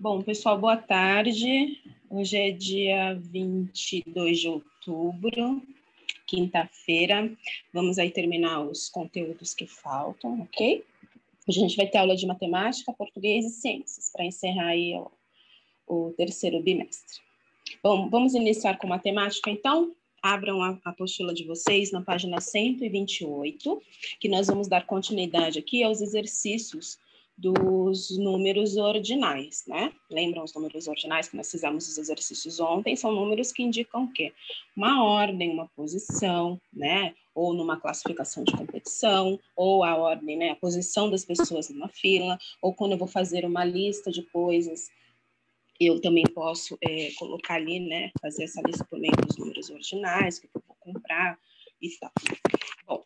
Bom, pessoal, boa tarde. Hoje é dia 22 de outubro, quinta-feira. Vamos aí terminar os conteúdos que faltam, ok? Hoje a gente vai ter aula de matemática, português e ciências, para encerrar aí o, o, terceiro bimestre. Bom, vamos iniciar com matemática, então? Abram a apostila de vocês na página 128, que nós vamos dar continuidade aqui aos exercícios dos números ordinais, né? Lembram os números ordinais que nós fizemos os exercícios ontem? São números que indicam o quê? Uma ordem, uma posição, né? Ou numa classificação de competição, ou a ordem, né? A posição das pessoas numa fila, ou quando eu vou fazer uma lista de coisas, eu também posso é, colocar ali, né? Fazer essa lista por meio dos números ordinais, o que eu vou comprar e tal. Bom,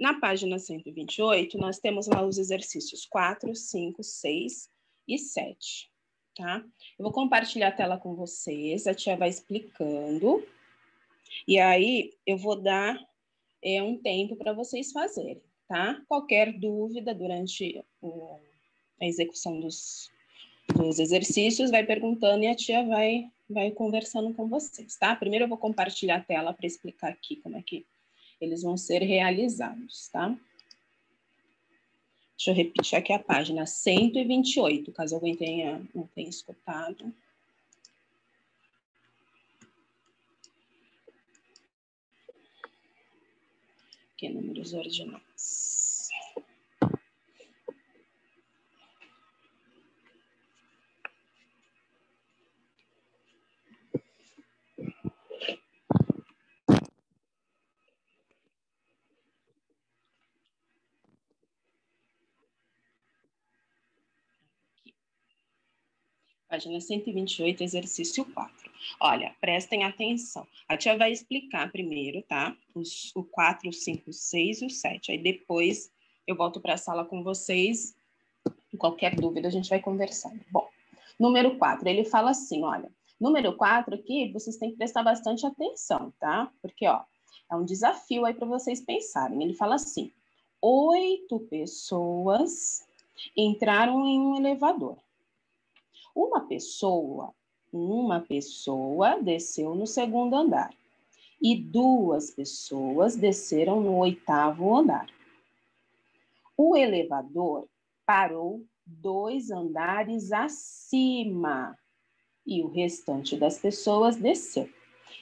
na página 128, nós temos lá os exercícios 4, 5, 6 e 7, tá? Eu vou compartilhar a tela com vocês, a tia vai explicando, e aí eu vou dar é, um tempo para vocês fazerem, tá? Qualquer dúvida durante o, a execução dos, dos exercícios, vai perguntando e a tia vai, vai conversando com vocês, tá? Primeiro eu vou compartilhar a tela para explicar aqui como é que eles vão ser realizados, tá? Deixa eu repetir aqui a página 128, caso alguém tenha, não tenha escutado. Aqui, números ordinais. Página 128, exercício 4. Olha, prestem atenção. A tia vai explicar primeiro, tá? Os, o 4, o 5, o 6 e o 7. Aí depois eu volto para a sala com vocês. Qualquer dúvida a gente vai conversando. Bom, número 4, ele fala assim, olha. Número 4 aqui, vocês têm que prestar bastante atenção, tá? Porque, ó, é um desafio aí para vocês pensarem. Ele fala assim, oito pessoas entraram em um elevador. Uma pessoa, uma pessoa desceu no segundo andar e duas pessoas desceram no oitavo andar. O elevador parou dois andares acima e o restante das pessoas desceu.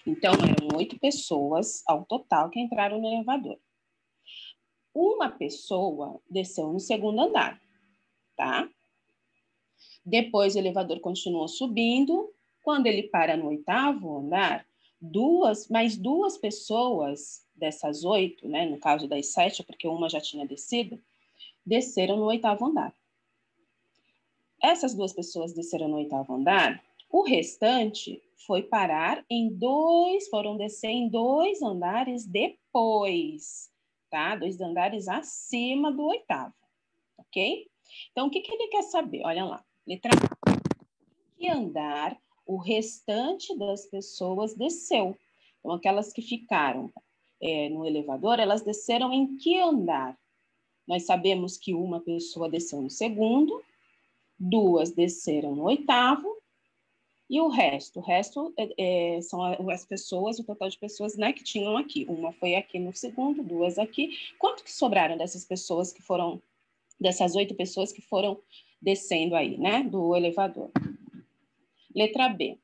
Então, eram oito pessoas ao total que entraram no elevador. Uma pessoa desceu no segundo andar, tá? Depois o elevador continuou subindo. Quando ele para no oitavo andar, duas, mais duas pessoas dessas oito, né, no caso das sete, porque uma já tinha descido, desceram no oitavo andar. Essas duas pessoas desceram no oitavo andar. O restante foi parar em dois, foram descer em dois andares depois, tá? Dois andares acima do oitavo, ok? Então, o que, que ele quer saber? Olha lá. Letra A. Que andar o restante das pessoas desceu? Então, aquelas que ficaram é, no elevador, elas desceram em que andar? Nós sabemos que uma pessoa desceu no segundo, duas desceram no oitavo, e o resto? O resto é, é, são as pessoas, o total de pessoas né, que tinham aqui. Uma foi aqui no segundo, duas aqui. Quanto que sobraram dessas pessoas que foram, dessas oito pessoas que foram descendo aí, né, do elevador. Letra B.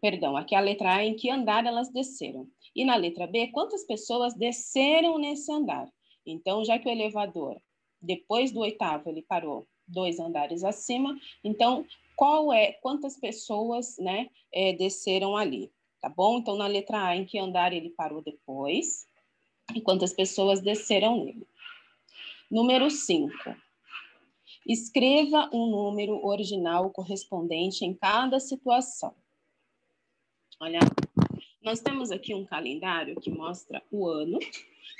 Perdão, aqui é a letra A, em que andar elas desceram. E na letra B, quantas pessoas desceram nesse andar? Então, já que o elevador, depois do oitavo, ele parou dois andares acima, então, qual é, quantas pessoas, né, é, desceram ali? Tá bom? Então, na letra A, em que andar ele parou depois? E quantas pessoas desceram nele? Número 5. Escreva um número original correspondente em cada situação. Olha, nós temos aqui um calendário que mostra o ano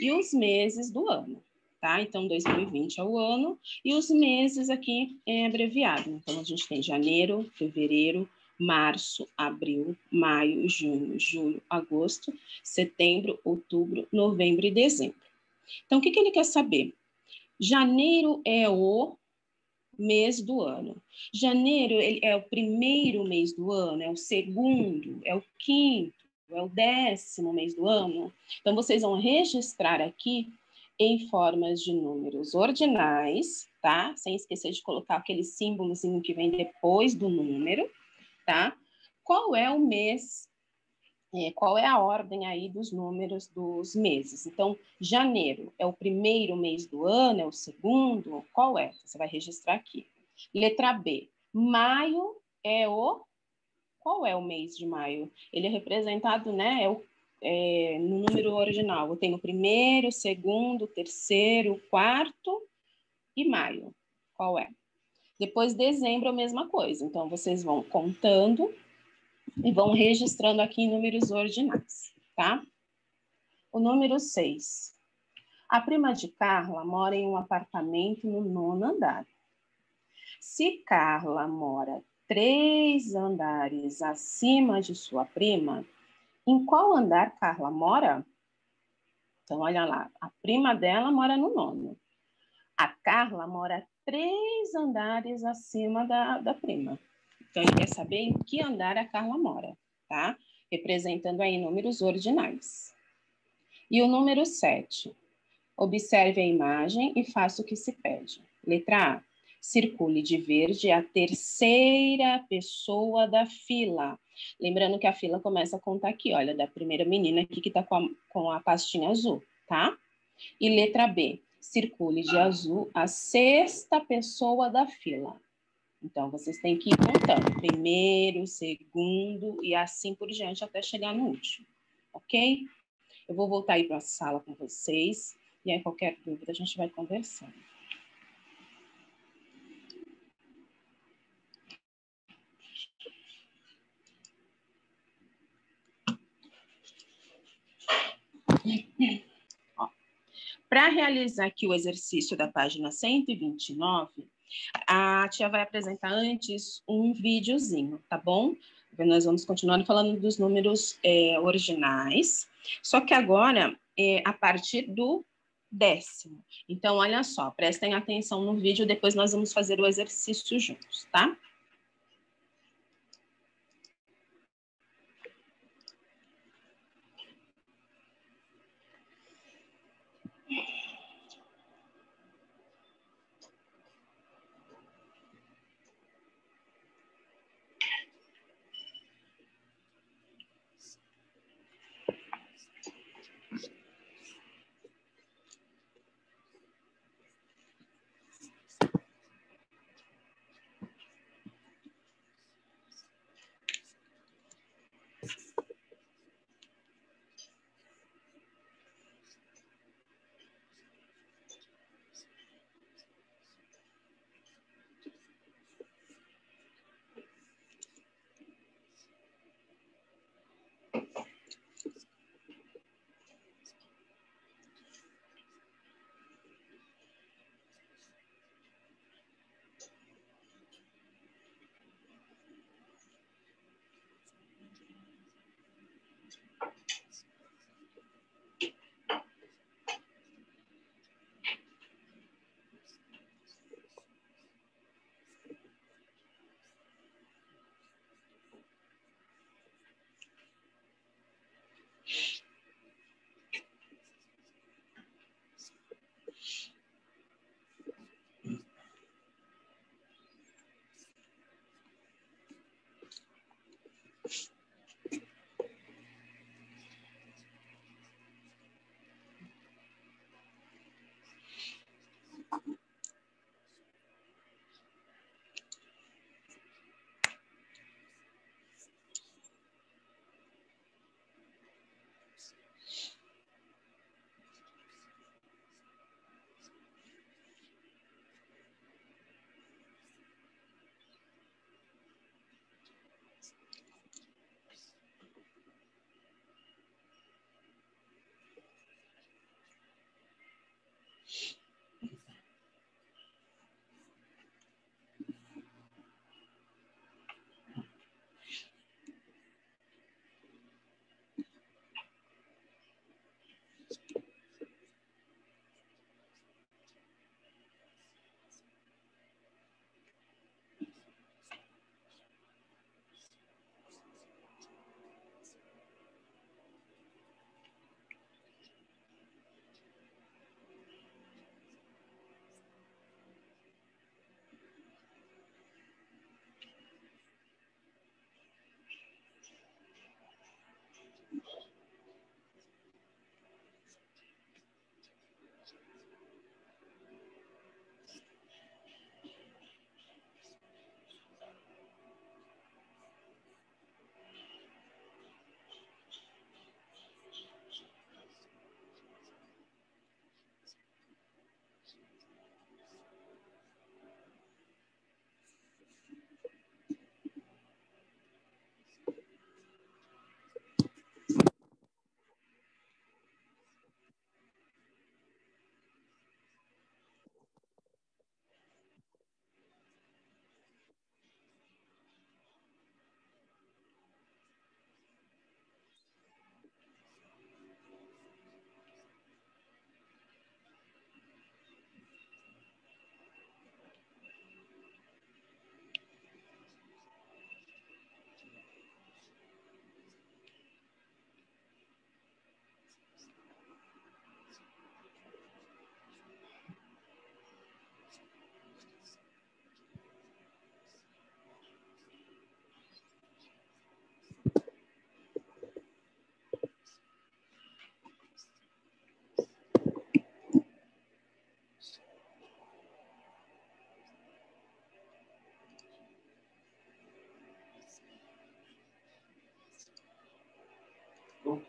e os meses do ano, tá? Então, 2020 é o ano e os meses aqui é abreviado. Então, a gente tem janeiro, fevereiro, março, abril, maio, junho, julho, agosto, setembro, outubro, novembro e dezembro. Então, o que, que ele quer saber? Janeiro é o mês do ano. Janeiro ele é o primeiro mês do ano, é o segundo, é o quinto, é o décimo mês do ano. Então, vocês vão registrar aqui em formas de números ordinais, tá? Sem esquecer de colocar aquele símbolozinho que vem depois do número, tá? Qual é o mês é, qual é a ordem aí dos números dos meses. Então, janeiro é o primeiro mês do ano, é o segundo, qual é? Você vai registrar aqui. Letra B, maio é o... Qual é o mês de maio? Ele é representado, né, é o, é, no número original. Eu tenho primeiro, segundo, terceiro, quarto e maio. Qual é? Depois, dezembro, a mesma coisa. Então, vocês vão contando e vão registrando aqui em números ordinais, tá? O número 6. A prima de Carla mora em um apartamento no nono andar. Se Carla mora três andares acima de sua prima, em qual andar Carla mora? Então, olha lá, a prima dela mora no nono. A Carla mora três andares acima da, da prima. Então, ele quer saber em que andar a Carla mora, tá? Representando aí números ordinais. E o número 7. Observe a imagem e faça o que se pede. Letra A. Circule de verde a terceira pessoa da fila. Lembrando que a fila começa a contar aqui, olha, da primeira menina aqui que está com, com a pastinha azul, tá? E letra B. Circule de azul a sexta pessoa da fila. Então, vocês têm que ir contando. Primeiro, segundo e assim por diante até chegar no último. Ok? Eu vou voltar aí para a sala com vocês. E aí, qualquer dúvida, a gente vai conversando. Para realizar aqui o exercício da página 129, a tia vai apresentar antes um videozinho, tá bom? Nós vamos continuar falando dos números é, originais, só que agora é a partir do décimo. Então, olha só, prestem atenção no vídeo, depois nós vamos fazer o exercício juntos, tá?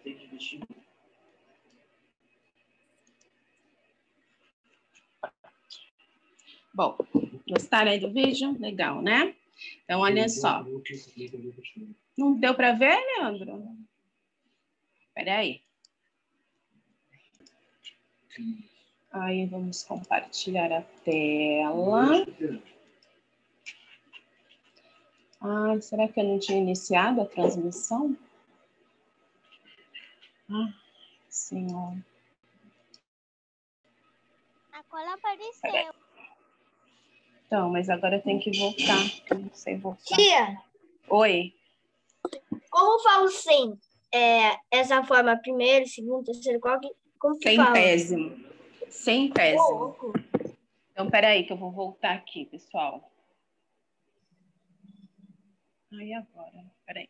Tem. Bom, gostaram aí do vídeo? Legal, né? Então, olha só. Não deu para ver, Leandro? Espera aí. Aí, vamos compartilhar a tela. Ah, será que eu não tinha iniciado a transmissão? Ah, senhor. A cola apareceu. Então, mas agora eu tenho que voltar. Não sei voltar. Tia, Oi. como fala sim? É, essa forma, primeiro, segundo, terceiro, qual que, como que fala? Centésimo. Ô, Centésimo. louco. Então, peraí, que eu vou voltar aqui, pessoal. Aí agora, peraí.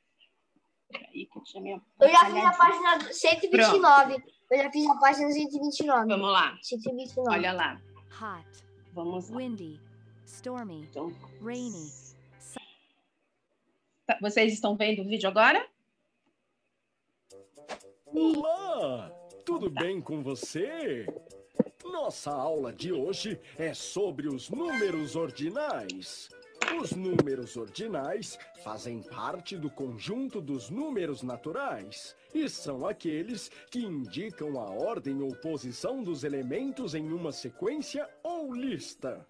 Peraí, que eu tinha minha. Eu já fiz a página 129. Eu já fiz a página 129. Vamos lá. 129. Olha lá. hot, Vamos lá. windy, stormy, Então, rainy, tá- vocês estão vendo o vídeo agora? Olá! Tudo bem com você? Nossa aula de hoje é sobre os números ordinais. Os números ordinais fazem parte do conjunto dos números naturais e são aqueles que indicam a ordem ou posição dos elementos em uma sequência ou lista.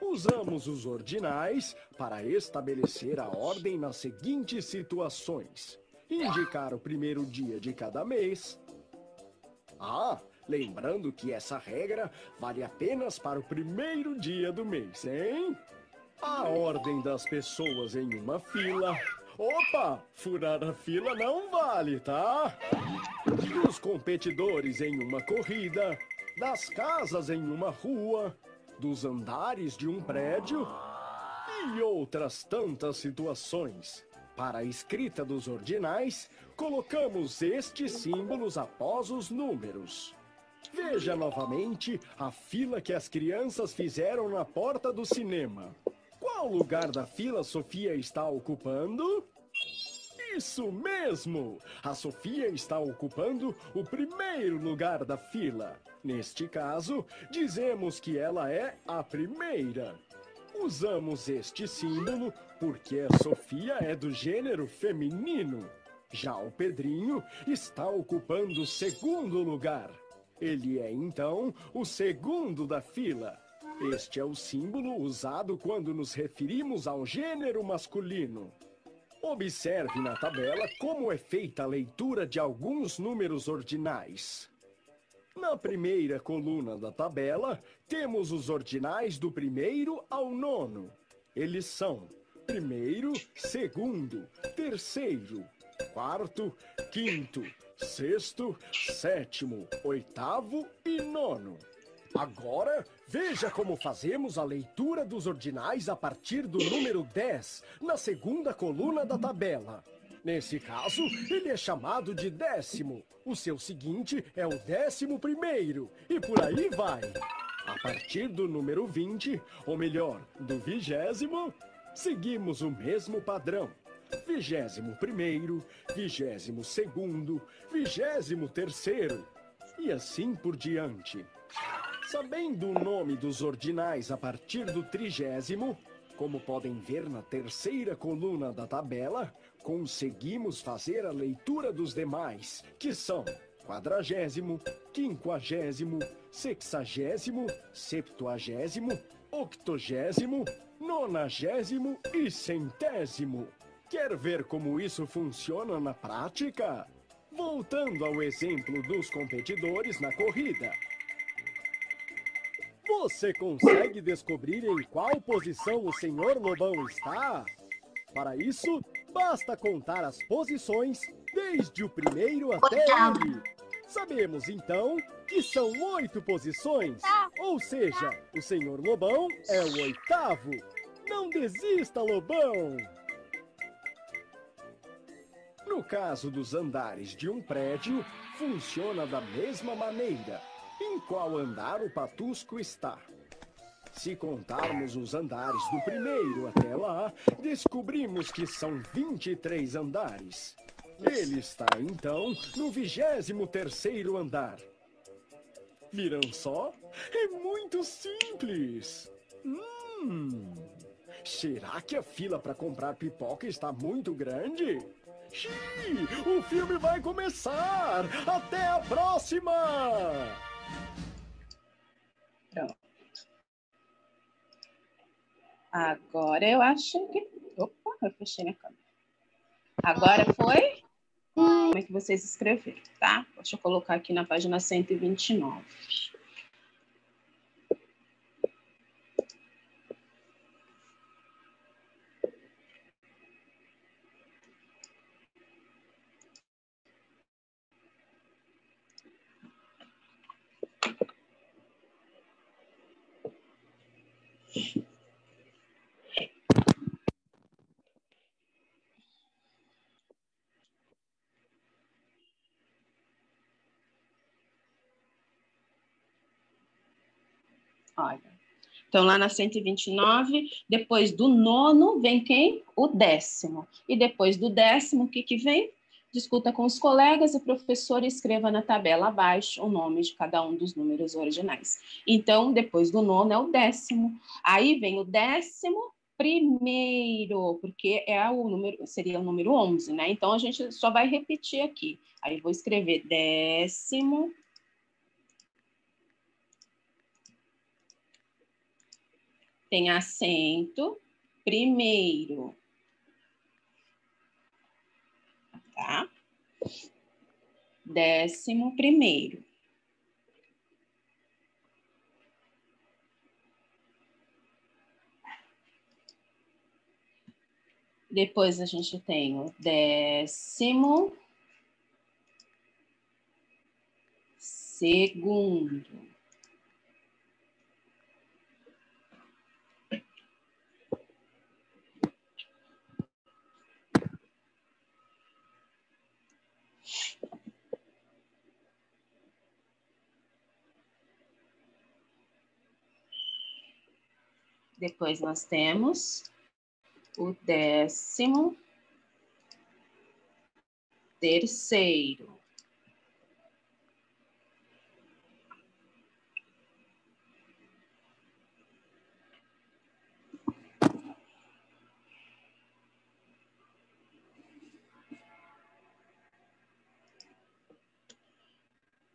Usamos os ordinais para estabelecer a ordem nas seguintes situações: indicar o primeiro dia de cada mês. Ah, lembrando que essa regra vale apenas para o primeiro dia do mês, hein? A ordem das pessoas em uma fila. Opa, furar a fila não vale, tá? Dos competidores em uma corrida, das casas em uma rua, dos andares de um prédio e outras tantas situações. Para a escrita dos ordinais, colocamos estes símbolos após os números. Veja novamente a fila que as crianças fizeram na porta do cinema. Qual lugar da fila Sofia está ocupando? Isso mesmo! A Sofia está ocupando o primeiro lugar da fila. Neste caso, dizemos que ela é a primeira. Usamos este símbolo porque a Sofia é do gênero feminino. Já o Pedrinho está ocupando o segundo lugar. Ele é então o segundo da fila. Este é o símbolo usado quando nos referimos ao gênero masculino. Observe na tabela como é feita a leitura de alguns números ordinais. Na primeira coluna da tabela, temos os ordinais do primeiro ao nono. Eles são primeiro, segundo, terceiro, quarto, quinto, sexto, sétimo, oitavo e nono. Agora, veja como fazemos a leitura dos ordinais a partir do número 10, na segunda coluna da tabela. Nesse caso, ele é chamado de décimo. O seu seguinte é o décimo primeiro. E por aí vai. A partir do número 20, ou melhor, do vigésimo, seguimos o mesmo padrão. Vigésimo primeiro, vigésimo segundo, vigésimo terceiro. E assim por diante. Sabendo o nome dos ordinais a partir do trigésimo, como podem ver na terceira coluna da tabela, conseguimos fazer a leitura dos demais, que são quadragésimo, quinquagésimo, sexagésimo, septuagésimo, octogésimo, nonagésimo e centésimo. Quer ver como isso funciona na prática? Voltando ao exemplo dos competidores na corrida. Você consegue descobrir em qual posição o senhor Lobão está? Para isso, basta contar as posições desde o primeiro até ele. Sabemos então que são oito posições, ou seja, o senhor Lobão é o oitavo. Não desista, Lobão! No caso dos andares de um prédio, funciona da mesma maneira. Em qual andar o patusco está? Se contarmos os andares do primeiro até lá, descobrimos que são 23 andares. Ele está, então, no vigésimo terceiro andar. Viram só? É muito simples. Hum, será que a fila para comprar pipoca está muito grande? Xiii, o filme vai começar! Até a próxima! Agora eu acho que. Opa, eu fechei minha câmera. Agora foi? Como é que vocês escreveram, tá? Deixa eu colocar aqui na página 129. Olha. Então, lá na 129, depois do nono, vem quem? O décimo. E depois do décimo, o que, que vem? Discuta com os colegas e professor escreva na tabela abaixo o nome de cada um dos números originais. Então, depois do nono é o décimo. Aí vem o décimo primeiro, porque é o número, seria o número 11, né? Então, a gente só vai repetir aqui. Aí, vou escrever décimo tem acento primeiro. Tá? Décimo primeiro. Depois a gente tem o décimo segundo. Depois nós temos o décimo terceiro.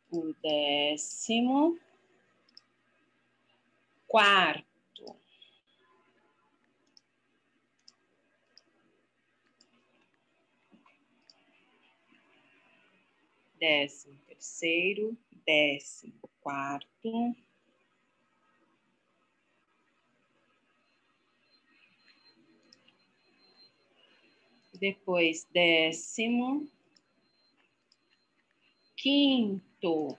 O décimo quarto. Décimo terceiro, décimo quarto, depois décimo quinto.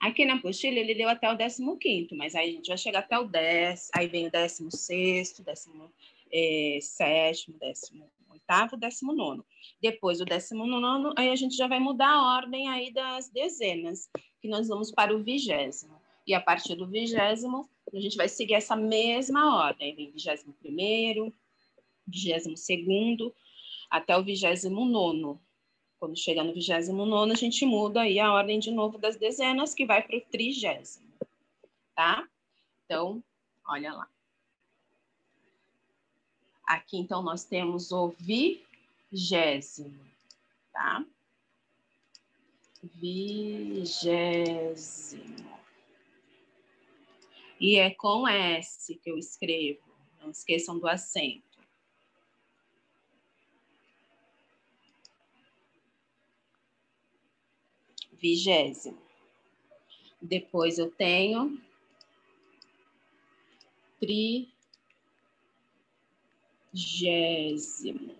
Aqui na apostila ele deu até o décimo quinto, mas aí a gente vai chegar até o décimo, aí vem o décimo sexto, décimo é, sétimo, décimo oitavo, décimo nono. Depois o décimo nono, aí a gente já vai mudar a ordem aí das dezenas, que nós vamos para o vigésimo. E a partir do vigésimo, a gente vai seguir essa mesma ordem. Vem vigésimo primeiro, vigésimo segundo, até o vigésimo nono. Quando chega no vigésimo nono, a gente muda aí a ordem de novo das dezenas, que vai para o trigésimo, tá? Então, olha lá. Aqui, então, nós temos o vigésimo, tá? Vigésimo. E é com S que eu escrevo. Não esqueçam do acento. Vigésimo. Depois eu tenho tri Gésimo.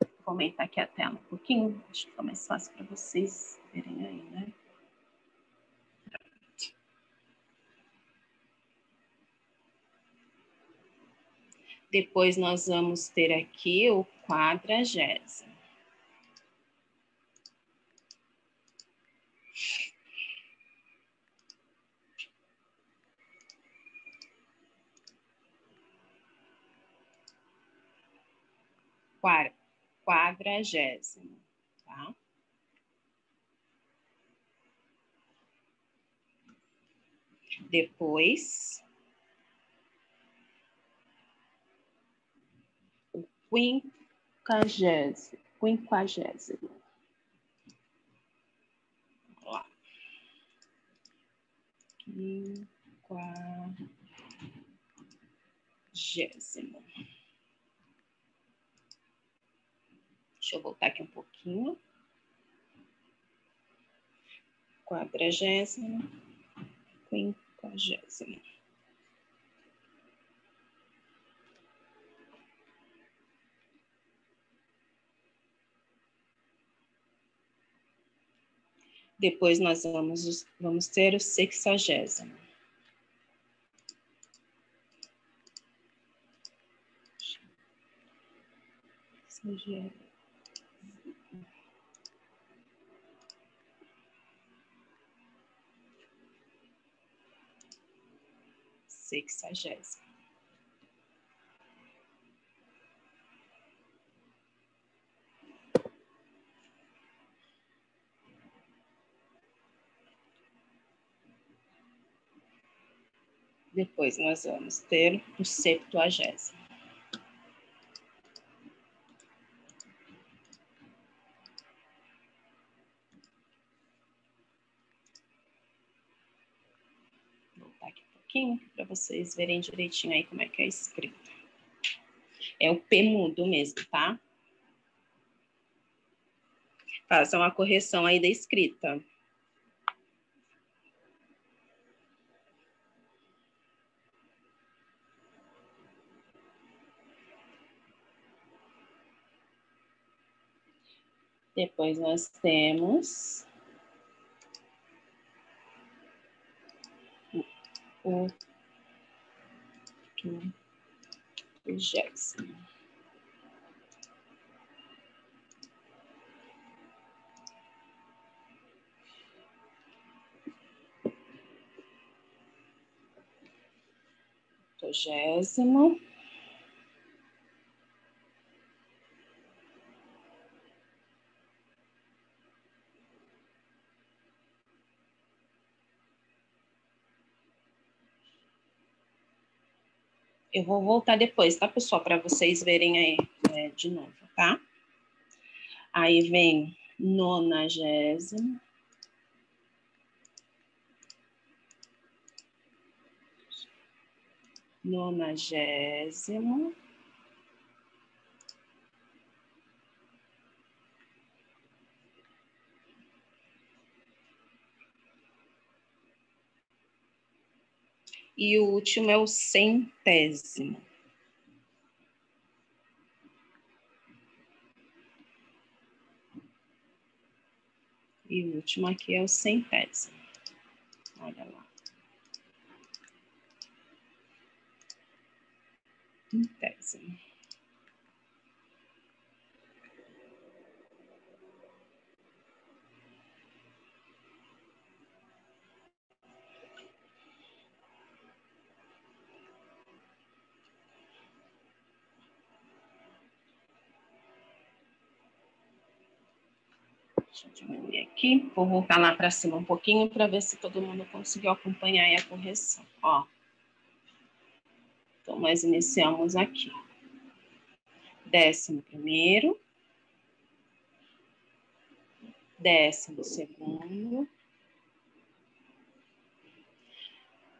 Vou aumentar aqui a tela um pouquinho, acho que fica mais fácil para vocês verem aí, né? Depois nós vamos ter aqui o quadragésimo. Quadragésimo, tá? Depois, o quinquagésimo. Quinquagésimo. Lá. Quinquagésimo. Deixa eu voltar aqui um pouquinho. Quadragésimo, quinquagésimo. Depois nós vamos, vamos ter o sexagésimo. Sexagésimo. Sexagésimo. Depois nós vamos ter o septuagésimo. Pouquinho para vocês verem direitinho aí como é que é escrito. É o P mudo mesmo, tá? Façam a correção aí da escrita. Depois nós temos o Jackson. Octogésimo. Eu vou voltar depois, tá, pessoal? Para vocês verem aí é, de novo, tá? Aí vem nonagésimo. Nonagésimo. E o último é o centésimo. E o último aqui é o centésimo. Olha lá. Centésimo. Deixa eu diminuir aqui. Vou voltar lá para cima um pouquinho para ver se todo mundo conseguiu acompanhar a correção. Ó. Então, nós iniciamos aqui. Décimo primeiro. Décimo segundo.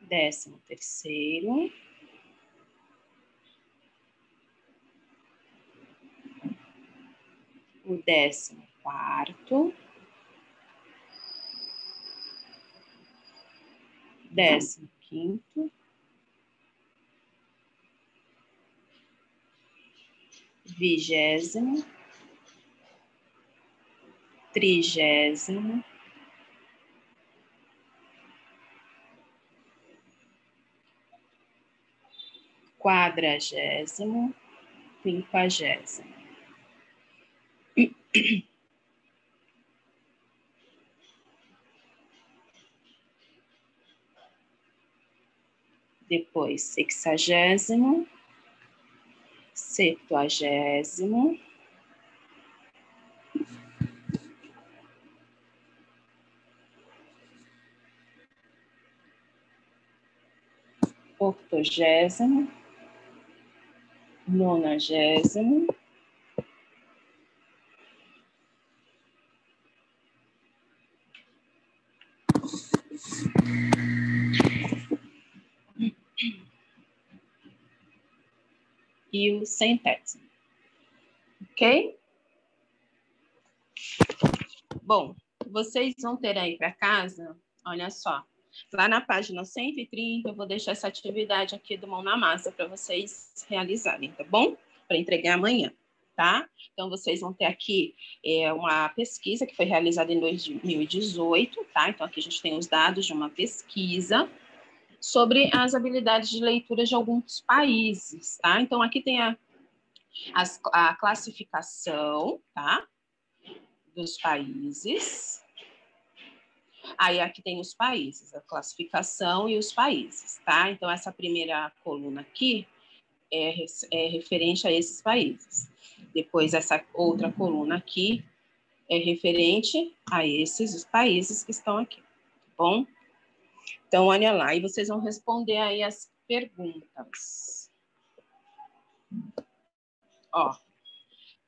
Décimo terceiro. O décimo quarto, décimo quinto, vigésimo, trigésimo, quadragésimo, quinquagésimo. depois sexagésimo, septuagésimo, octogésimo, nonagésimo, e o centésimo. Ok? Bom, vocês vão ter aí para casa, olha só, lá na página 130, eu vou deixar essa atividade aqui do Mão na Massa para vocês realizarem, tá bom? Para entregar amanhã, tá? Então, vocês vão ter aqui é, uma pesquisa que foi realizada em 2018, tá? Então, aqui a gente tem os dados de uma pesquisa sobre as habilidades de leitura de alguns países, tá? Então, aqui tem a, as, a classificação, tá? Dos países. Aí, aqui tem os países, a classificação e os países, tá? Então, essa primeira coluna aqui é, é referente a esses países. Depois, essa outra coluna aqui é referente a esses países que estão aqui, tá bom? Então, olha lá, e vocês vão responder aí as perguntas. Ó,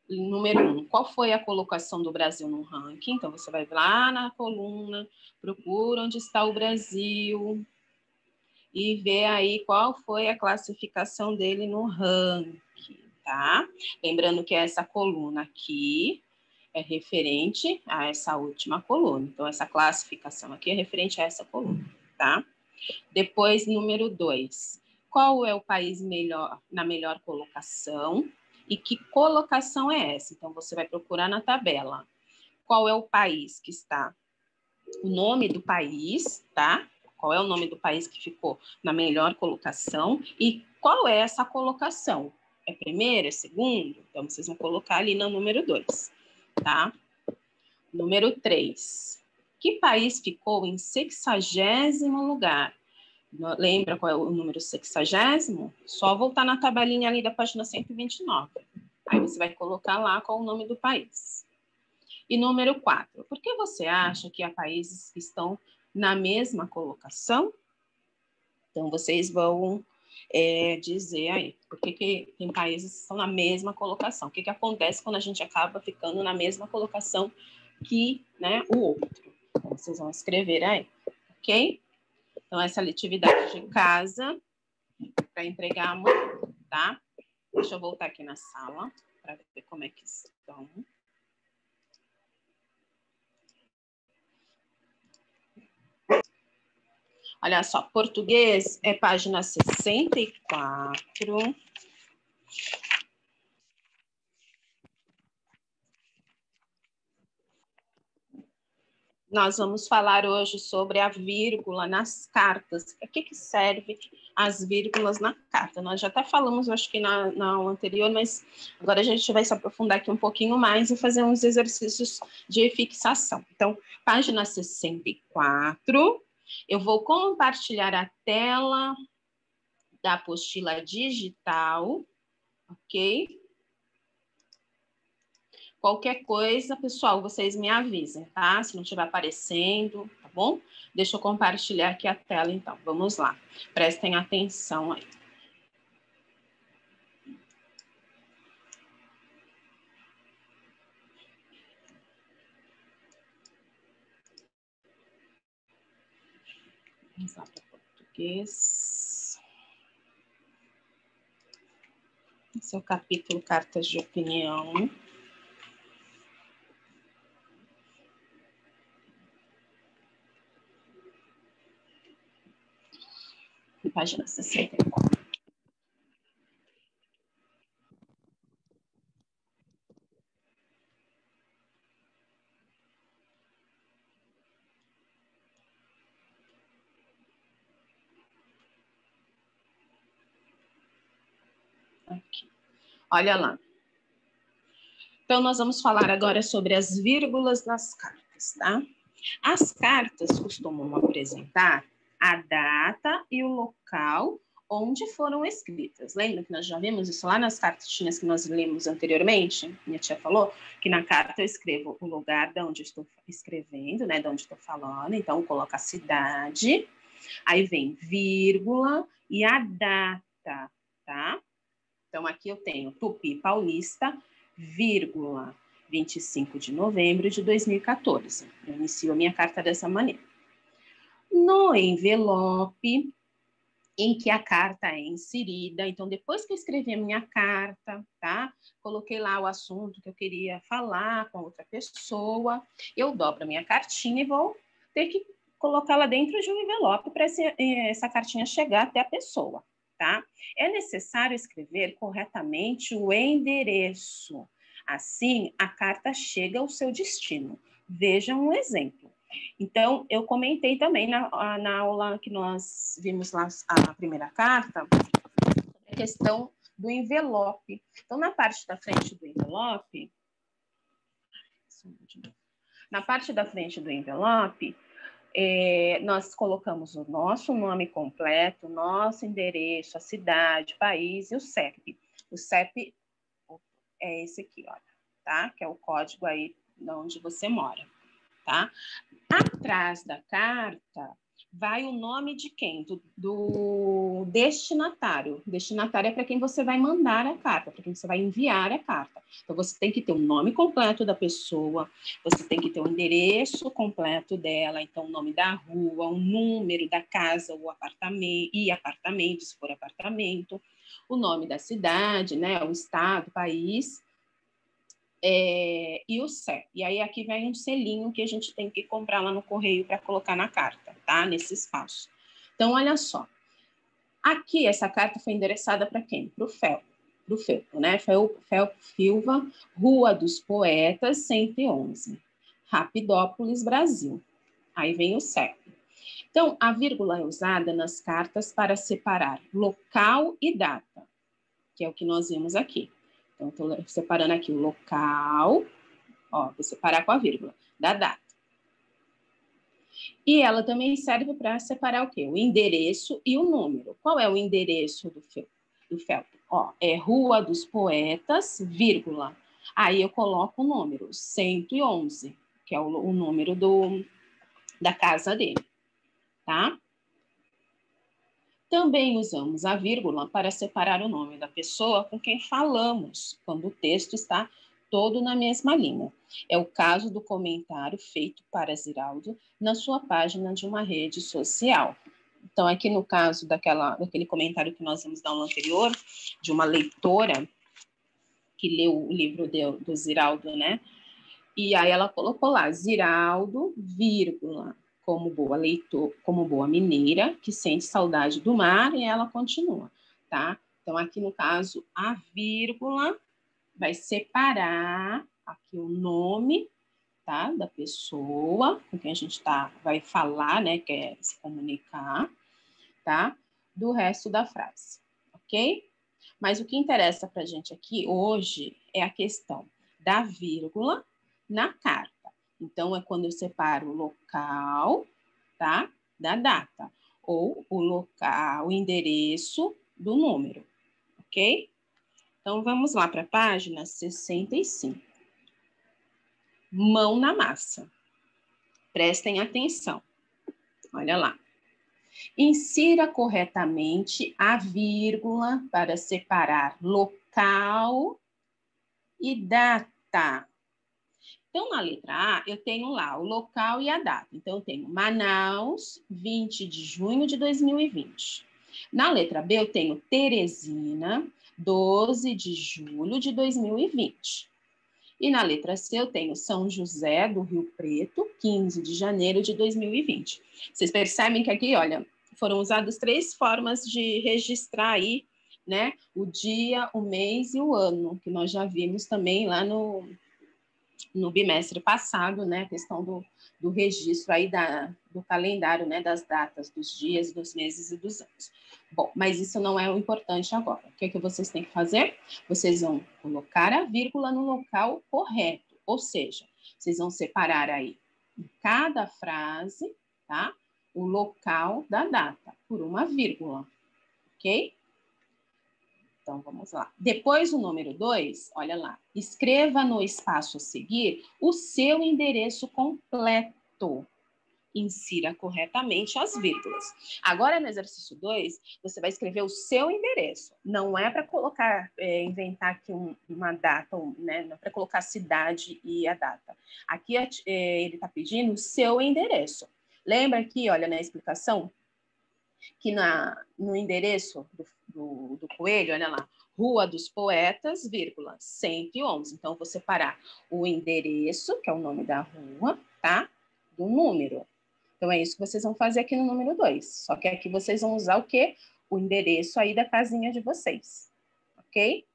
número um, qual foi a colocação do Brasil no ranking? Então, você vai lá na coluna, procura onde está o Brasil e vê aí qual foi a classificação dele no ranking, tá? Lembrando que essa coluna aqui é referente a essa última coluna. Então, essa classificação aqui é referente a essa coluna tá? Depois, número dois, qual é o país melhor na melhor colocação e que colocação é essa? Então, você vai procurar na tabela. Qual é o país que está? O nome do país, tá? Qual é o nome do país que ficou na melhor colocação e qual é essa colocação? É primeiro, é segundo? Então, vocês vão colocar ali no número dois, tá? Número três. Que país ficou em sexagésimo lugar? Lembra qual é o número sexagésimo? Só voltar na tabelinha ali da página 129. Aí você vai colocar lá qual o nome do país. E número 4. Por que você acha que há países que estão na mesma colocação? Então, vocês vão é, dizer aí, por que, que tem países que estão na mesma colocação? O que, que acontece quando a gente acaba ficando na mesma colocação que né, o outro? Então, vocês vão escrever aí, ok? Então, essa a atividade de casa para entregar amanhã, tá? Deixa eu voltar aqui na sala para ver como é que estão. Olha só, português é página 64. Nós vamos falar hoje sobre a vírgula nas cartas. Para que, que serve as vírgulas na carta? Nós já até falamos, acho que na, na aula anterior, mas agora a gente vai se aprofundar aqui um pouquinho mais e fazer uns exercícios de fixação. Então, página 64, eu vou compartilhar a tela da apostila digital, ok? Qualquer coisa, pessoal, vocês me avisem, tá? Se não estiver aparecendo, tá bom? Deixa eu compartilhar aqui a tela, então. Vamos lá. Prestem atenção aí. Vamos lá para português. Esse é o capítulo Cartas de Opinião. Página 64. Aqui. Olha lá. Então, nós vamos falar agora sobre as vírgulas nas cartas, tá? As cartas costumam apresentar a data e o local onde foram escritas. Lembra que nós já vimos isso lá nas cartinhas que nós lemos anteriormente? Minha tia falou que na carta eu escrevo o lugar de onde estou escrevendo, né, de onde estou falando, então coloca a cidade, Aí vem vírgula e a data, tá? Então, aqui eu tenho Tupi Paulista, vírgula, 25 de novembro de 2014. Eu inicio a minha carta dessa maneira. No envelope em que a carta é inserida, então depois que eu escrevi a minha carta, tá? Coloquei lá o assunto que eu queria falar com outra pessoa, eu dobro a minha cartinha e vou ter que colocá-la dentro de um envelope para eh, essa cartinha chegar até a pessoa, tá? É necessário escrever corretamente o endereço Assim, a carta chega ao seu destino. Veja um exemplo. Então, eu comentei também na, na aula que nós vimos lá a primeira carta, a questão do envelope. Então, na parte da frente do envelope, na parte da frente do envelope, é, nós colocamos o nosso nome completo, nosso endereço, a cidade, país e o CEP. O CEP é esse aqui, olha, tá? Que é o código aí de onde você mora, tá? Atrás da carta vai o nome de quem? Do, do destinatário. Destinatário é para quem você vai mandar a carta, para quem você vai enviar a carta. Então, você tem que ter o nome completo da pessoa, você tem que ter o endereço completo dela, então, o nome da rua, o número da casa o apartamento, e apartamento, se for apartamento, o nome da cidade, né, o estado, o país, é, e o CEP. E aí aqui vem um selinho que a gente tem que comprar lá no correio para colocar na carta, tá? Nesse espaço. Então, olha só. Aqui, essa carta foi endereçada para quem? Para o Felpo, para o Felpo, né? Felpo, Felpo Filva, Rua dos Poetas, 111, Rapidópolis, Brasil. Aí vem o CEP. Então, a vírgula é usada nas cartas para separar local e data, que é o que nós vimos aqui. Então, estou separando aqui o local, ó, vou separar com a vírgula, da data. E ela também serve para separar o quê? O endereço e o número. Qual é o endereço do, fel do feltro? Ó, é Rua dos Poetas, vírgula. Aí eu coloco o número, 111, que é o, o número do, da casa dele tá? Também usamos a vírgula para separar o nome da pessoa com quem falamos, quando o texto está todo na mesma linha. É o caso do comentário feito para Ziraldo na sua página de uma rede social. Então, aqui no caso daquela, daquele comentário que nós vimos na aula anterior, de uma leitora que leu o livro de, do Ziraldo, né? E aí ela colocou lá, Ziraldo, vírgula, como boa leitor, como boa mineira, que sente saudade do mar, e ela continua, tá? Então, aqui no caso, a vírgula vai separar aqui o nome, tá? Da pessoa com quem a gente tá, vai falar, né? Quer se comunicar, tá? Do resto da frase, ok? Mas o que interessa para a gente aqui hoje é a questão da vírgula na carta. Então, é quando eu separo o local, tá? Da data, ou o local, o endereço do número, ok? Então, vamos lá para a página 65. Mão na massa. Prestem atenção. Olha lá. Insira corretamente a vírgula para separar local e data. Então, na letra A, eu tenho lá o local e a data. Então, eu tenho Manaus, 20 de junho de 2020. Na letra B, eu tenho Teresina, 12 de julho de 2020. E na letra C, eu tenho São José do Rio Preto, 15 de janeiro de 2020. Vocês percebem que aqui, olha, foram usadas três formas de registrar aí, né, o dia, o mês e o ano, que nós já vimos também lá no, no bimestre passado, né, a questão do, do registro aí da, do calendário, né, das datas, dos dias, dos meses e dos anos. Bom, mas isso não é o importante agora. O que, é que vocês têm que fazer? Vocês vão colocar a vírgula no local correto, ou seja, vocês vão separar aí em cada frase, tá? O local da data por uma vírgula, ok? Então, vamos lá. Depois, o número 2, olha lá. Escreva no espaço a seguir o seu endereço completo. insira corretamente as vírgulas. Agora, no exercício 2, você vai escrever o seu endereço. Não é para colocar, é, inventar aqui um, uma data, né? Não é para colocar a cidade e a data. Aqui é, ele está pedindo o seu endereço. Lembra aqui, olha, na explicação, que na, no endereço do, do, do coelho, olha lá, Rua dos Poetas, vírgula, 111. Então, vou separar o endereço, que é o nome da rua, tá? Do número. Então, é isso que vocês vão fazer aqui no número 2. Só que aqui vocês vão usar o quê? O endereço aí da casinha de vocês. Ok?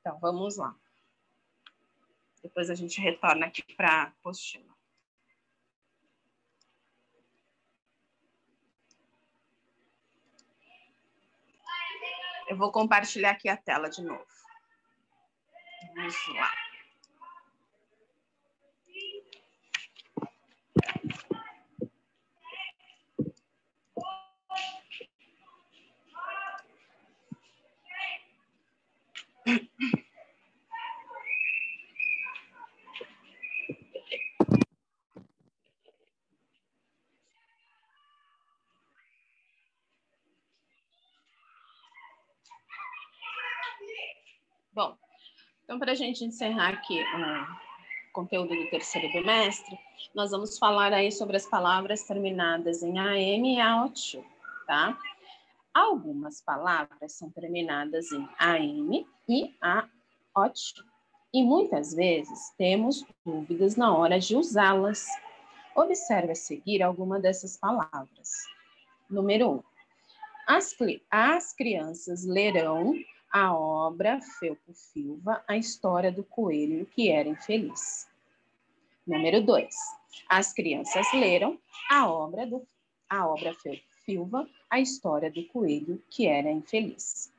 Então, vamos lá. Depois a gente retorna aqui para a apostila. Eu vou compartilhar aqui a tela de novo. Vamos lá. Para a gente encerrar aqui o conteúdo do terceiro bimestre, nós vamos falar aí sobre as palavras terminadas em AM e AOT, tá? Algumas palavras são terminadas em AM e AOT. E muitas vezes temos dúvidas na hora de usá-las. Observe a seguir alguma dessas palavras. Número 1. Um, as, as crianças lerão a obra Felpo Filva, a história do coelho que era infeliz. Número 2. As crianças leram a obra do a obra Felpo Silva a história do coelho que era infeliz.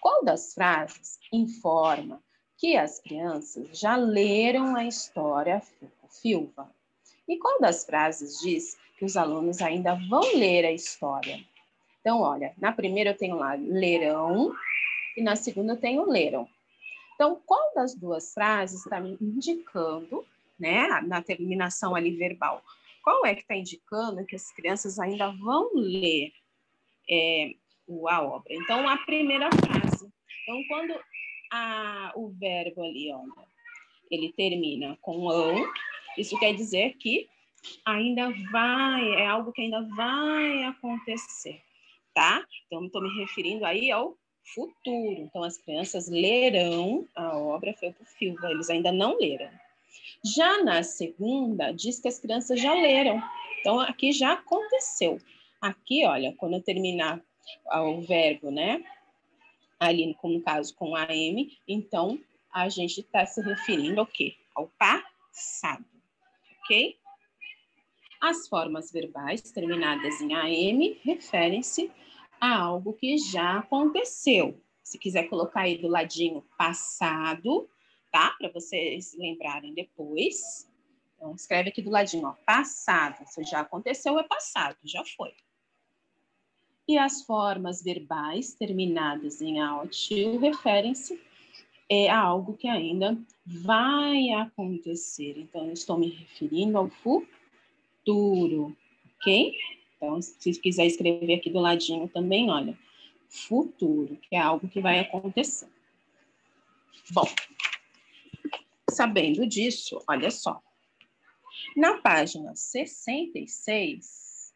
Qual das frases informa que as crianças já leram a história Silva? E qual das frases diz que os alunos ainda vão ler a história? Então, olha, na primeira eu tenho lá lerão e na segunda eu tenho leram. Então, qual das duas frases está me indicando, né, na terminação ali verbal, qual é que está indicando que as crianças ainda vão ler é, a obra? Então, a primeira frase. Então, quando a, o verbo ali, olha, ele termina com ão, isso quer dizer que ainda vai, é algo que ainda vai acontecer, tá? Então, estou me referindo aí ao futuro. Então, as crianças lerão a obra Felpo Filva, eles ainda não leram. Já na segunda, diz que as crianças já leram. Então, aqui já aconteceu. Aqui, olha, quando eu terminar o verbo, né? Ali, no caso, com AM, então a gente está se referindo ao quê? Ao passado, ok? As formas verbais terminadas em AM referem-se a algo que já aconteceu. Se quiser colocar aí do ladinho passado, tá? Para vocês lembrarem depois. Então, escreve aqui do ladinho, ó, passado. Se já aconteceu, é passado, já foi. E as formas verbais terminadas em AOTIL referem-se é, a algo que ainda vai acontecer. Então, eu estou me referindo ao futuro, ok? Então, se quiser escrever aqui do ladinho também, olha, futuro, que é algo que vai acontecer. Bom, Sabendo disso, olha só. Na página 66,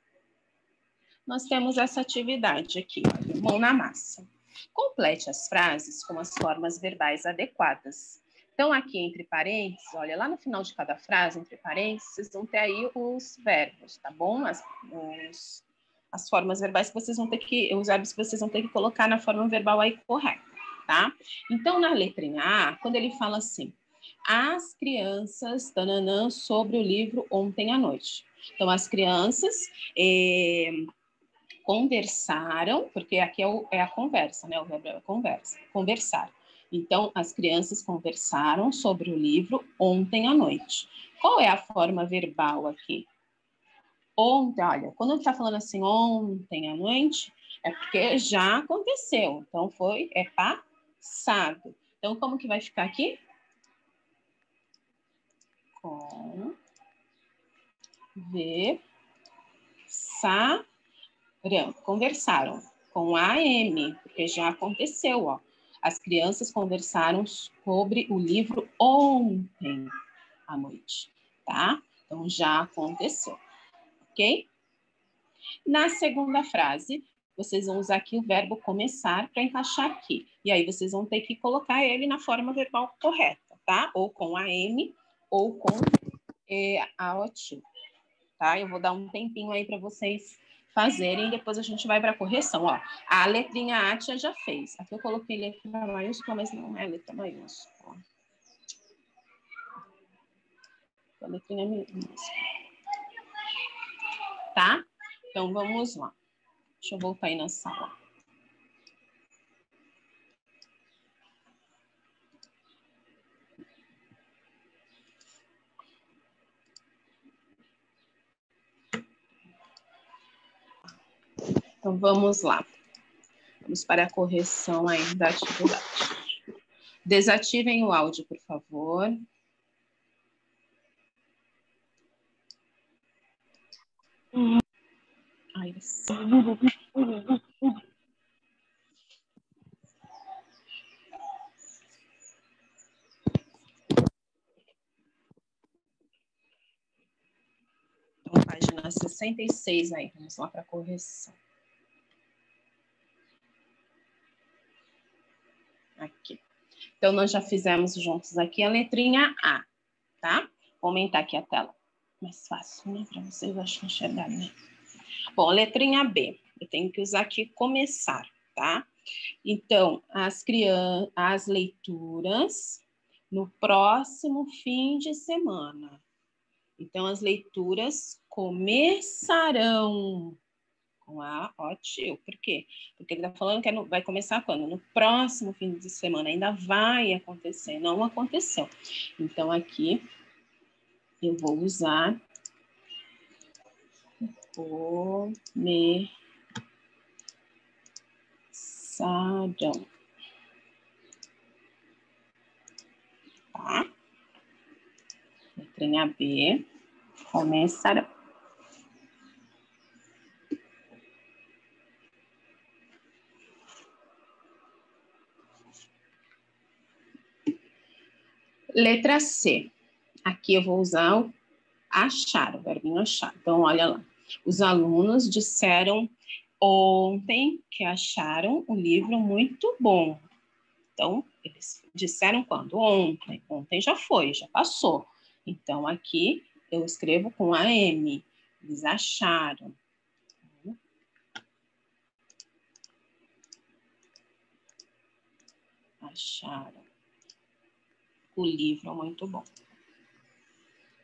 nós temos essa atividade aqui, mão na massa. Complete as frases com as formas verbais adequadas. Então, aqui entre parênteses, olha, lá no final de cada frase, entre parênteses, vocês vão ter aí os verbos, tá bom? As, os, as formas verbais que vocês vão ter que, os verbos que vocês vão ter que colocar na forma verbal aí correta, tá? Então, na letrinha A, quando ele fala assim, as crianças tananã, sobre o livro ontem à noite. Então, as crianças é, conversaram, porque aqui é, o, é, a conversa, né? O verbo é conversa, conversar. Então, as crianças conversaram sobre o livro ontem à noite. Qual é a forma verbal aqui? Ontem, olha, quando está falando assim ontem à noite, é porque já aconteceu. Então, foi, é passado. Então, como que vai ficar aqui? Conversaram com a M, porque já aconteceu, ó. As crianças conversaram sobre o livro ontem à noite, tá? Então já aconteceu, ok? Na segunda frase, vocês vão usar aqui o verbo começar para encaixar aqui. E aí vocês vão ter que colocar ele na forma verbal correta, tá? Ou com a M ou com é, a OT, tá? Eu vou dar um tempinho aí para vocês fazerem e depois a gente vai para a correção. Ó, a letrinha A já fez. Aqui eu coloquei letra maiúscula, mas não é letra maiúscula. A letrinha minúscula. Tá? Então, vamos lá. Deixa eu voltar aí na sala. Então, vamos lá. Vamos para a correção aí da atividade. Desativem o áudio, por favor. Então, página 66 aí, vamos lá para a correção. Aqui. Então, nós já fizemos juntos aqui a letrinha A, tá? Vou aumentar aqui a tela. Mais fácil, né? Para vocês, acho que enxergarem, né? Bom, letrinha B. Eu tenho que usar aqui começar, tá? Então, as crianças, as leituras no próximo fim de semana. Então, as leituras começarão com a ótimo. Por quê? Porque ele está falando que é vai começar quando? No próximo fim de semana. Ainda vai acontecer, não aconteceu. Então, aqui eu vou usar começarão. Tá? Letrinha B, começarão. Letra C. Aqui eu vou usar o achar, o verbinho achar. Então, olha lá. Os alunos disseram ontem que acharam o livro muito bom. Então, eles disseram quando? Ontem. Ontem já foi, já passou. Então, aqui eu escrevo com a M. Eles acharam. Acharam o livro muito bom.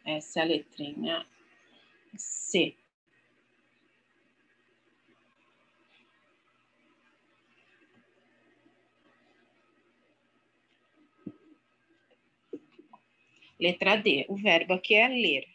Essa é a letrinha C. Letra D, o verbo aqui é ler.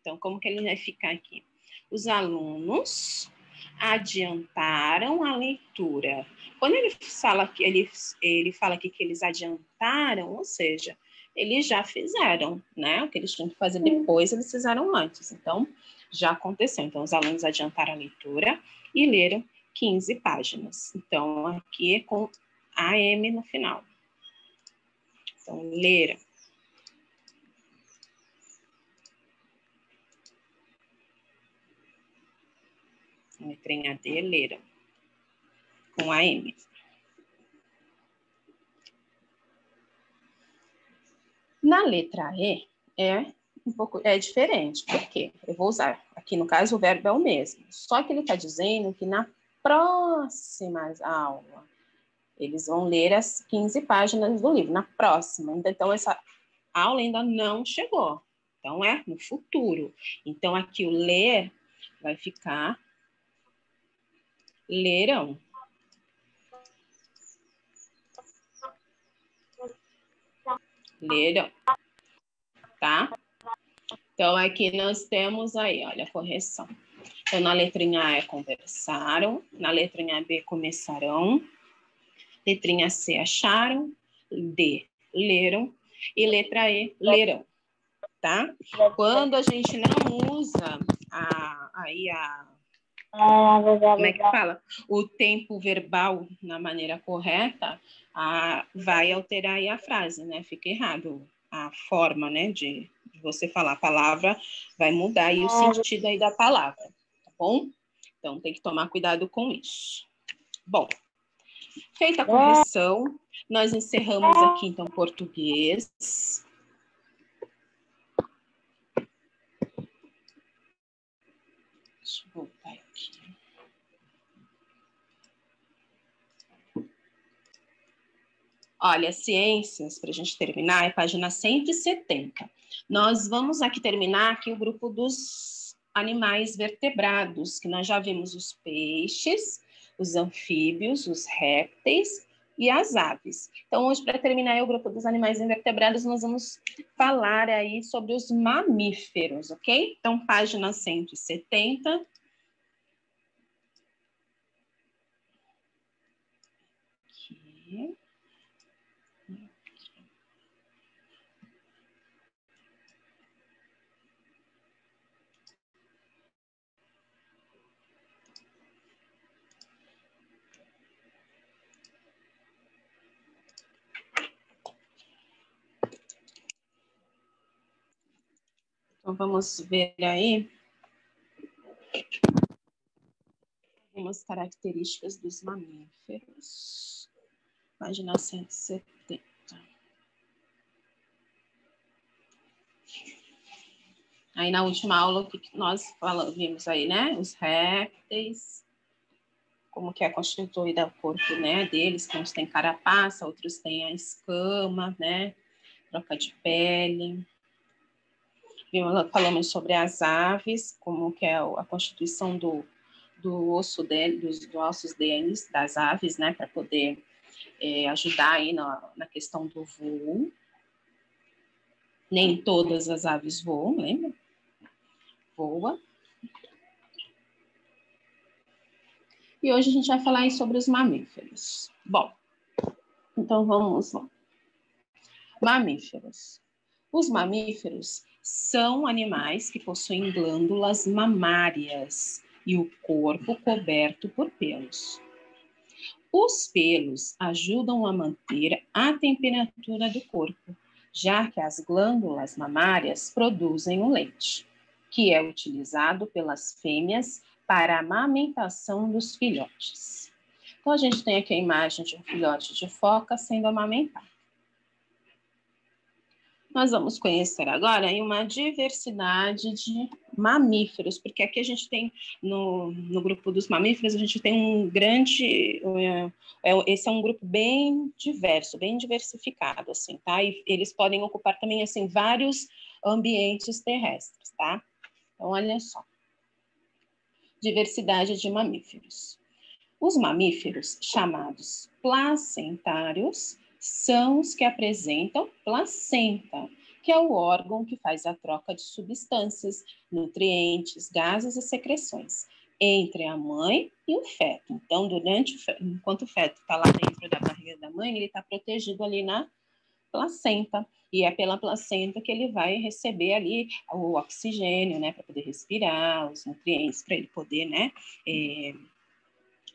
Então, como que ele vai ficar aqui? Os alunos adiantaram a leitura. Quando ele fala que ele, ele fala aqui que eles adiantaram, ou seja, eles já fizeram, né? O que eles tinham que fazer depois, eles fizeram antes. Então, já aconteceu. Então, os alunos adiantaram a leitura e leram 15 páginas. Então, aqui é com AM no final. Então, leram. letrinha D, leram, com a Na letra E, é um pouco é diferente, porque eu vou usar, aqui no caso o verbo é o mesmo, só que ele está dizendo que na próxima aula eles vão ler as 15 páginas do livro, na próxima. Então, essa aula ainda não chegou. Então, é no futuro. Então, aqui o ler vai ficar lerão. Leram, tá? Então, aqui nós temos aí, olha, a correção. Então, na letrinha A é conversaram, na letrinha B começarão, letrinha C acharam, D leram e letra E lerão, tá? Quando a gente não usa a, aí a como é que fala? O tempo verbal na maneira correta, a, vai alterar aí a frase, né? Fica errado a forma, né, de, de você falar a palavra, vai mudar aí o Ah, sentido aí da palavra, tá bom? Então tem que tomar cuidado com isso. Bom, feita a correção, nós encerramos aqui então português. Deixa eu voltar aqui. Olha, ciências, para a gente terminar, é página 170. Nós vamos aqui terminar aqui o grupo dos animais vertebrados, que nós já vimos os peixes, os anfíbios, os répteis e as aves. Então, hoje, para terminar o grupo dos animais invertebrados, nós vamos falar aí sobre os mamíferos, ok? Então, página 170. Aqui. Então, vamos ver aí algumas características dos mamíferos. Página 170. Aí, na última aula, o que nós falamos, vimos aí, né? Os répteis, como que é constituída o corpo né, deles, que uns têm carapaça, outros têm a escama, né? Troca de pele. Falamos sobre as aves, como que é a constituição do, do osso dele, dos, dos ossos deles, das aves, né, para poder é, ajudar aí na, na questão do voo. Nem todas as aves voam, lembra? Voa. E hoje a gente vai falar aí sobre os mamíferos. Bom, então vamos lá. Mamíferos. Os mamíferos são animais que possuem glândulas mamárias e o corpo coberto por pelos. Os pelos ajudam a manter a temperatura do corpo, já que as glândulas mamárias produzem o leite, que é utilizado pelas fêmeas para a amamentação dos filhotes. Então, a gente tem aqui a imagem de um filhote de foca sendo amamentado. Nós vamos conhecer agora uma diversidade de mamíferos, porque aqui a gente tem, no, no grupo dos mamíferos, a gente tem um grande. é, é, esse é um grupo bem diverso, bem diversificado, assim, tá? E eles podem ocupar também, assim, vários ambientes terrestres, tá? Então, olha só. Diversidade de mamíferos. Os mamíferos chamados placentários são os que apresentam placenta, que é o órgão que faz a troca de substâncias, nutrientes, gases e secreções entre a mãe e o feto. Então, durante enquanto o feto está lá dentro da barriga da mãe, ele está protegido ali na placenta. E é pela placenta que ele vai receber ali o oxigênio, né, para poder respirar, os nutrientes, para ele poder, né, é,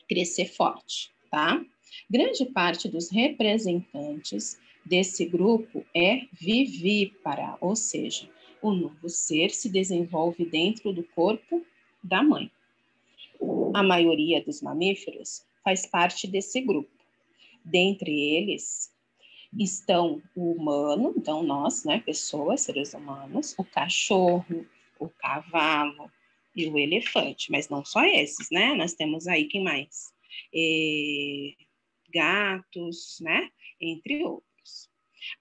crescer forte, tá? Grande parte dos representantes desse grupo é vivípara, ou seja, o novo ser se desenvolve dentro do corpo da mãe. A maioria dos mamíferos faz parte desse grupo. Dentre eles estão o humano, então nós, né, pessoas, seres humanos, o cachorro, o cavalo e o elefante, mas não só esses, né? Nós temos aí quem mais? Eh, gatos, né? Entre outros.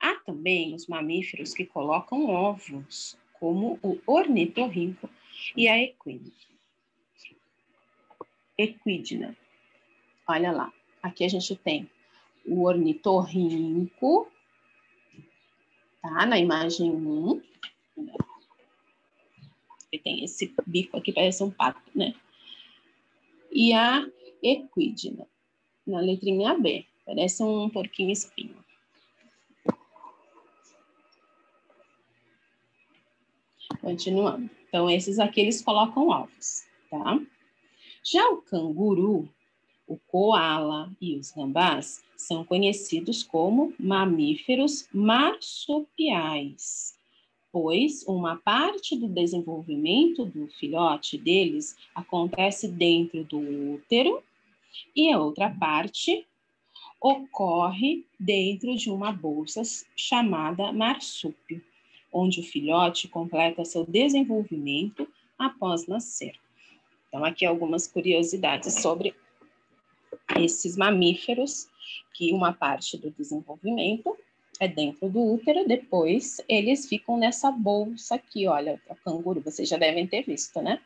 Há também os mamíferos que colocam ovos, como o ornitorrinco e a equidna. Equidna. Olha lá, aqui a gente tem o ornitorrinco, tá? Na imagem 1. Ele tem esse bico aqui, parece um pato, né? E a equidna, na letrinha B, parece um porquinho espinho. Continuando. Então, esses aqui eles colocam ovos, tá? Já o canguru, o coala e os gambás são conhecidos como mamíferos marsupiais, pois uma parte do desenvolvimento do filhote deles acontece dentro do útero e a outra parte ocorre dentro de uma bolsa chamada marsúpio onde o filhote completa seu desenvolvimento após nascer. Então, aqui algumas curiosidades sobre esses mamíferos, que uma parte do desenvolvimento é dentro do útero, depois eles ficam nessa bolsa aqui, olha, o canguru, vocês já devem ter visto, né?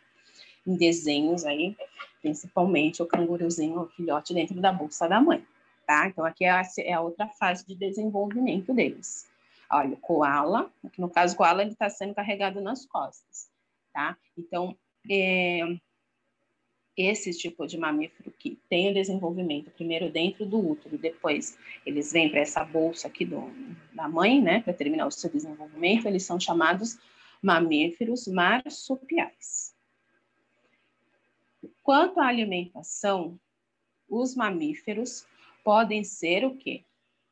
Em desenhos aí, principalmente o canguruzinho, o filhote dentro da bolsa da mãe, tá? Então, aqui é a, é a outra fase de desenvolvimento deles. Olha, o koala, que no caso o koala ele está sendo carregado nas costas, tá? Então, é, esse tipo de mamífero que tem o desenvolvimento primeiro dentro do útero, depois eles vêm para essa bolsa aqui do, da mãe, né, para terminar o seu desenvolvimento, eles são chamados mamíferos marsupiais. Quanto à alimentação, os mamíferos podem ser o quê?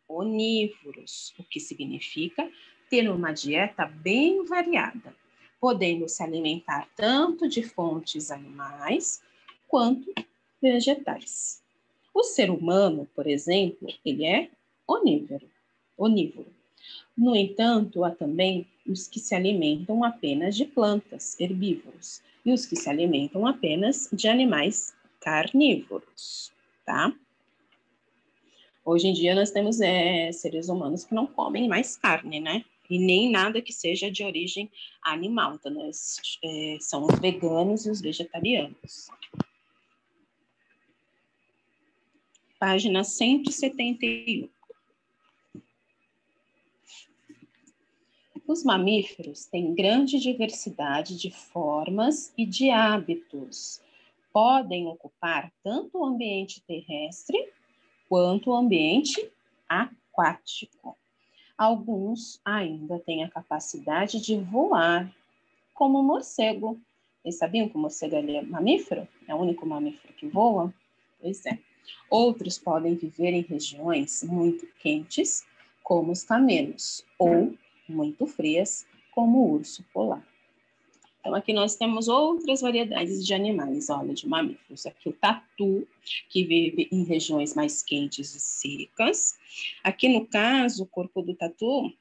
onívoros, o que significa ter uma dieta bem variada, podendo se alimentar tanto de fontes animais quanto vegetais. O ser humano, por exemplo, ele é onívoro. onívoro. No entanto, há também os que se alimentam apenas de plantas, herbívoros, e os que se alimentam apenas de animais carnívoros, tá? Hoje em dia nós temos é, seres humanos que não comem mais carne, né? E nem nada que seja de origem animal. Então, nós, é, são os veganos e os vegetarianos. Página 171. Os mamíferos têm grande diversidade de formas e de hábitos. Podem ocupar tanto o ambiente terrestre quanto o ambiente aquático. Alguns ainda têm a capacidade de voar, como o morcego. Vocês sabiam que o morcego é mamífero? É o único mamífero que voa? Pois é. Outros podem viver em regiões muito quentes, como os camelos, ou muito frias, como o urso polar. Então, aqui nós temos outras variedades de animais, olha, de mamíferos. Aqui o tatu, que vive em regiões mais quentes e secas. Aqui, no caso, o corpo do tatu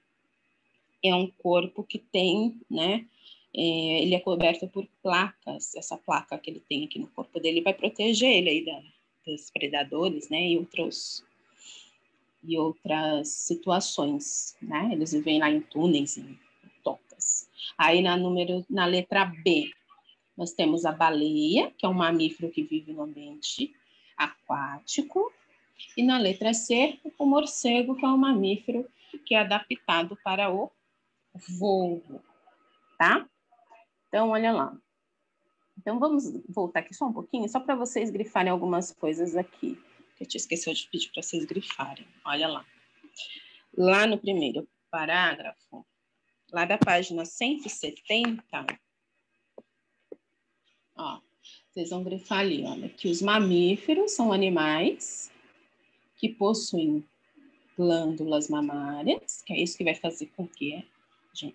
é um corpo que tem, né, é, ele é coberto por placas. Essa placa que ele tem aqui no corpo dele vai proteger ele aí da, dos predadores, né, e outros e outras situações, né? Eles vivem lá em túneis, em Aí na número na letra B, nós temos a baleia, que é um mamífero que vive no ambiente aquático, e na letra C, o morcego, que é um mamífero que é adaptado para o voo, tá? Então, olha lá. Então, vamos voltar aqui só um pouquinho, só para vocês grifarem algumas coisas aqui, eu te esqueci de pedir para vocês grifarem. Olha lá. Lá no primeiro parágrafo, lá da página 170, ó, vocês vão grifar ali, olha, que os mamíferos são animais que possuem glândulas mamárias, que é isso que vai fazer com que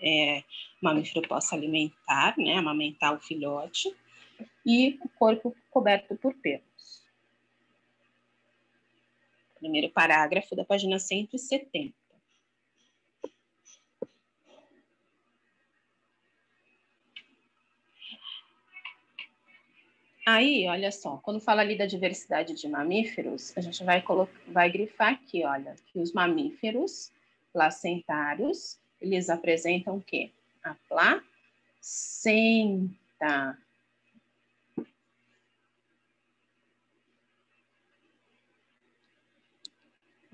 é, o mamífero possa alimentar, né, amamentar o filhote, e o corpo coberto por pelos. Primeiro parágrafo da página 170. Aí, olha só, quando fala ali da diversidade de mamíferos, a gente vai, vai grifar aqui, olha, que os mamíferos placentários, eles apresentam o quê? A placenta.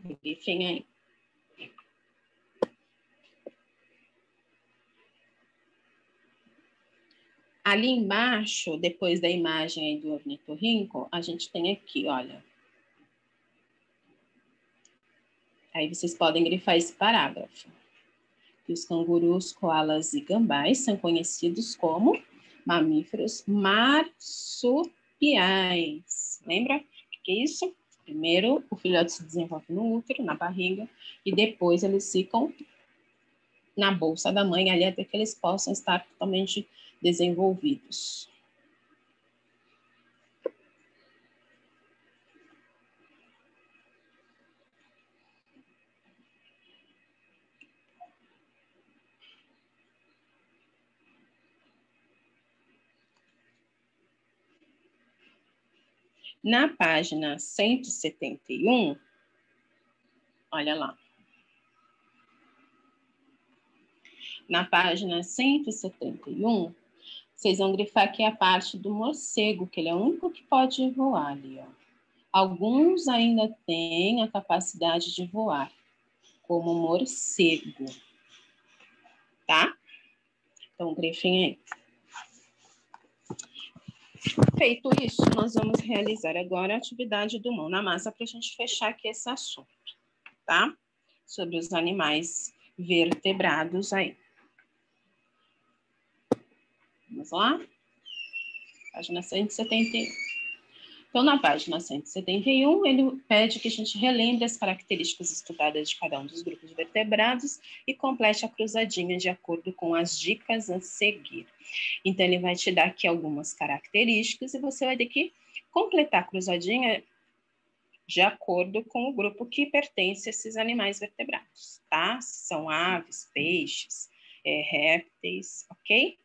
Aí. Ali embaixo, depois da imagem do ornitorrinco, a gente tem aqui, olha. Aí vocês podem grifar esse parágrafo. que os cangurus, koalas e gambás são conhecidos como mamíferos marsupiais. Lembra o que é isso? Primeiro, o filhote se desenvolve no útero, na barriga, e depois eles ficam na bolsa da mãe, ali até que eles possam estar totalmente desenvolvidos. Na página 171, olha lá. Na página 171, vocês vão grifar aqui a parte do morcego, que ele é o único que pode voar ali, ó. Alguns ainda têm a capacidade de voar, como morcego, tá? Então, grifem aí. Feito isso, nós vamos realizar agora a atividade do mão na massa para a gente fechar aqui esse assunto, tá? Sobre os animais vertebrados aí. Vamos lá? Página 171. Então, na página 171, ele pede que a gente relembre as características estudadas de cada um dos grupos vertebrados e complete a cruzadinha de acordo com as dicas a seguir. Então, ele vai te dar aqui algumas características e você vai ter que completar a cruzadinha de acordo com o grupo que pertence a esses animais vertebrados, tá? São aves, peixes, é, répteis, ok?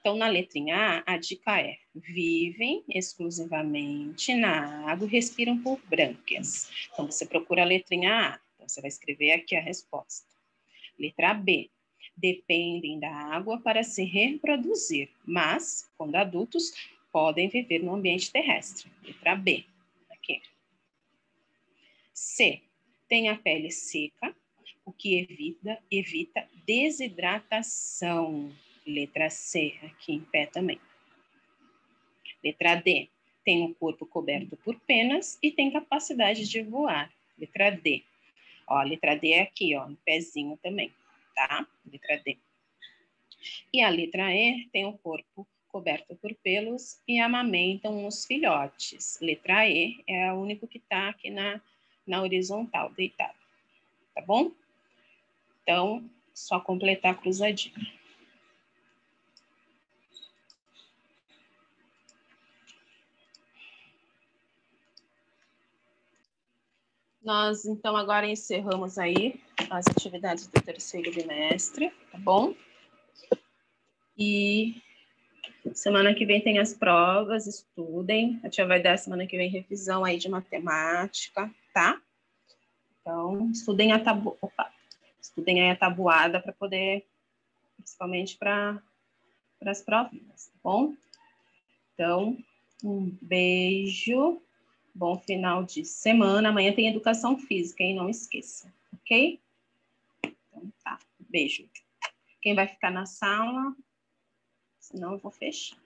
Então, na letrinha A, a dica é: vivem exclusivamente na água respiram por brânquias. Então, você procura a letrinha A. Então, você vai escrever aqui a resposta. Letra B. Dependem da água para se reproduzir, mas, quando adultos, podem viver no ambiente terrestre. Letra B. Aqui. C. Tem a pele seca, o que evita, evita desidratação. Letra C, aqui em pé também. Letra D, tem o corpo coberto por penas e tem capacidade de voar. Letra D. Ó, letra D é aqui, ó, no pezinho também, tá? Letra D. E a letra E tem o corpo coberto por pelos e amamentam os filhotes. Letra E é o único que está aqui na, na horizontal, deitado. Tá bom? Então, só completar a cruzadinha. Nós, então, agora encerramos aí as atividades do terceiro bimestre, tá bom? E semana que vem tem as provas, estudem. A tia vai dar semana que vem revisão aí de matemática, tá? Então, estudem a tabu... Opa. Estudem aí a tabuada para poder, principalmente para as provinhas, tá bom? Então, um beijo. Bom final de semana. Amanhã tem educação física, hein? Não esqueça, ok? Então tá. Beijo. Quem vai ficar na sala? Senão eu vou fechar.